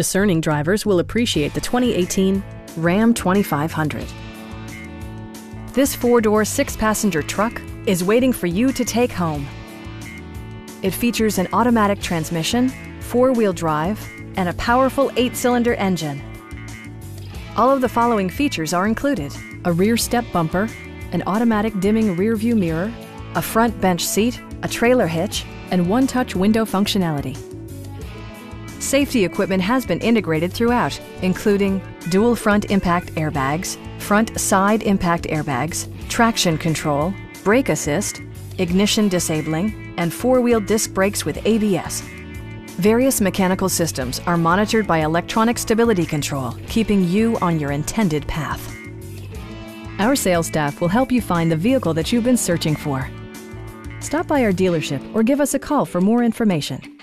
Discerning drivers will appreciate the 2018 Ram 2500. This four-door, six-passenger truck is waiting for you to take home. It features an automatic transmission, four-wheel drive, and a powerful eight-cylinder engine. All of the following features are included. A rear step bumper, an automatic dimming rear view mirror, a front bench seat, a trailer hitch, and one-touch window functionality. Safety equipment has been integrated throughout, including dual front impact airbags, front side impact airbags, traction control, brake assist, ignition disabling, and four-wheel disc brakes with ABS. Various mechanical systems are monitored by electronic stability control, keeping you on your intended path. Our sales staff will help you find the vehicle that you've been searching for. Stop by our dealership or give us a call for more information.